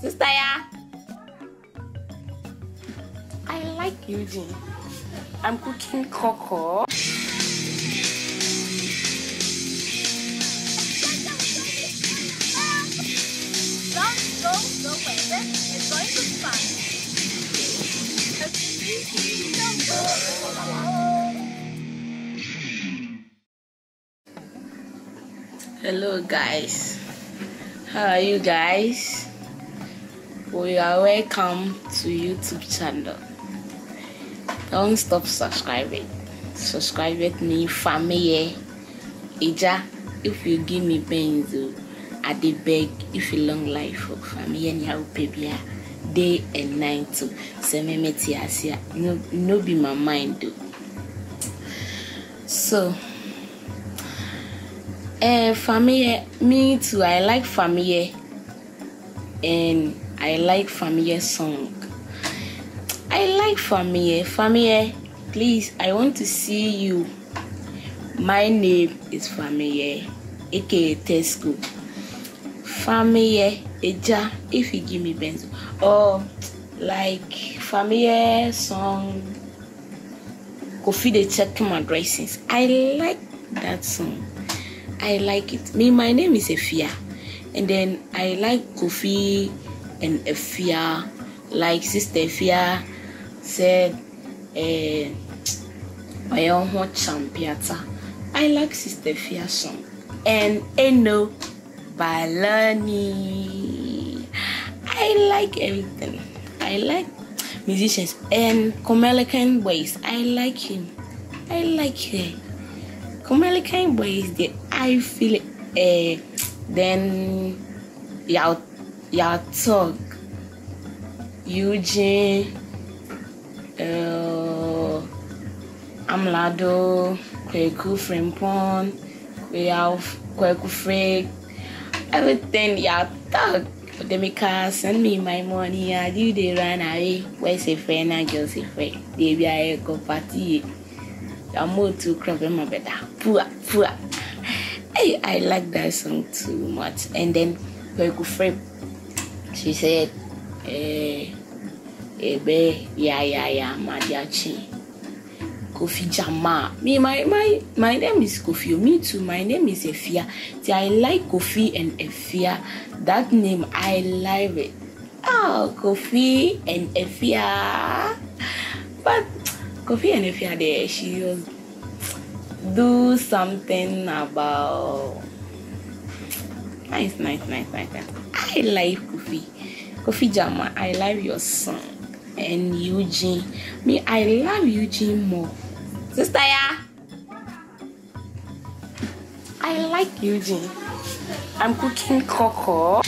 Sister. I like Eugene. I'm cooking cocoa. Don't go the weather is going to be fun. Hello guys. How are you guys? We are welcome to YouTube channel. Don't stop subscribing. Subscribe with me, family. Ija, if you give me benzo, I dey beg if you long life family and your baby day and night too. Say me me. No, no be my mind though. So, uh, family, me too. I like family, and I like family song. I like family. Family, please. I want to see you. My name is Family, aka Tesco. Family, Eja, if you give me benzo. Or like Family song. Kofi dey check my dressings. I like that song. I like it. Me, my name is Efia, and then I like Kofi and Efia. Like Sister Efia said, eh, my own champiata. I like Sister Efia song and Eno by Lani. I like everything. I like musicians and Kumerican boys. I like him. I like her. Kumerican boys. The I feel uh, then y'all talk. Eugene, uh, Amlado, Kweku Frimpon, Kweku Freak, everything talk. Demika, send me my money. I do they run away. Where's a friend and girls a friend? They be a go party. I'm more too crap in my bed. Poor, poor. Hey, I like that song too much. And then Kweku Freak, she said, eh, ebe yeah, ya ya madiachi kofi jamar. Me my my my name is kofi. Me too my name is efia. See i like kofi and efia. That name i love it. Oh kofi and efia. But kofi and efia there she was do something about nice nice nice nice nice i like kofi kofi jamar i love your song and Eugene. Me, I love Eugene more. Sister Ya. I like Eugene. I'm cooking cocoa.